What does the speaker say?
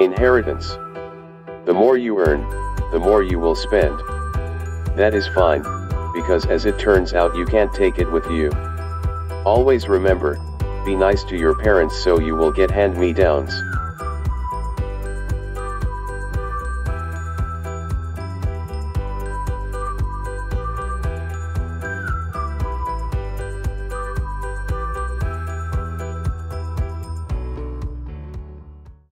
Inheritance. The more you earn, the more you will spend. That is fine, because as it turns out you can't take it with you. Always remember, be nice to your parents so you will get hand-me-downs.